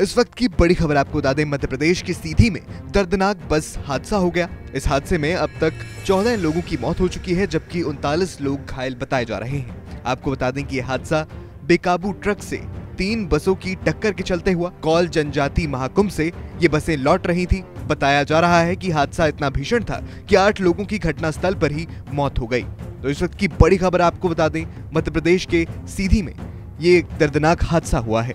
इस वक्त की बड़ी खबर आपको बता दें, मध्य प्रदेश की सीधी में दर्दनाक बस हादसा हो गया। इस हादसे में अब तक 14 लोगों की मौत हो चुकी है, जबकि उनतालीस लोग घायल बताए जा रहे हैं। आपको बता दें कि यह हादसा बेकाबू ट्रक से तीन बसों की टक्कर के चलते हुआ। कौल जनजाति महाकुंभ से ये बसें लौट रही थी। बताया जा रहा है कि हादसा इतना भीषण था कि आठ लोगों की घटनास्थल पर ही मौत हो गई। तो इस वक्त की बड़ी खबर आपको बता दें, मध्य प्रदेश के सीधी में ये दर्दनाक हादसा हुआ है।